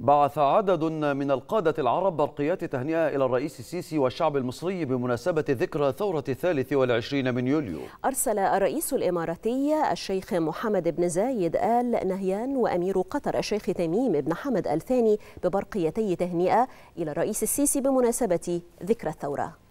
بعث عدد من القادة العرب برقيات تهنئة إلى الرئيس السيسي والشعب المصري بمناسبة ذكرى ثورة الثالث والعشرين من يوليو. أرسل الرئيس الإماراتي الشيخ محمد بن زايد آل نهيان وأمير قطر الشيخ تميم بن حمد الثاني ببرقيتي تهنئة إلى الرئيس السيسي بمناسبة ذكرى الثورة.